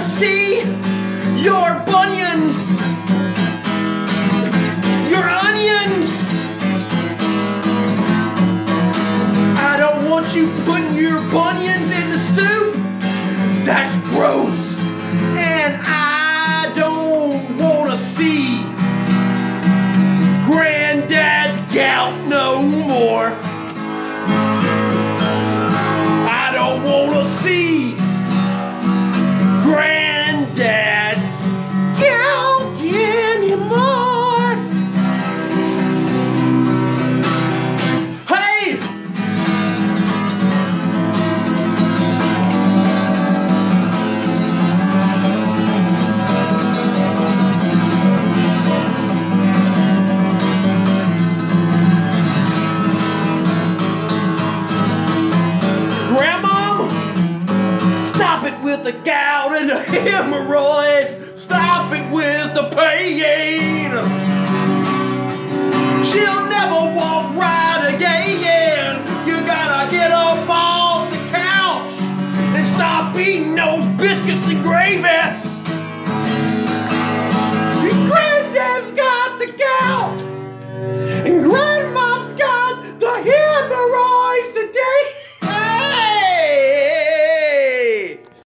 see your bunions, your onions. I don't want you putting your bunions in the soup. That's gross. And I don't want to see granddad's gout no more. the gout and the hemorrhoids. Stop it with the pain. She'll never walk right again. You gotta get up off the couch and stop eating those biscuits and gravy.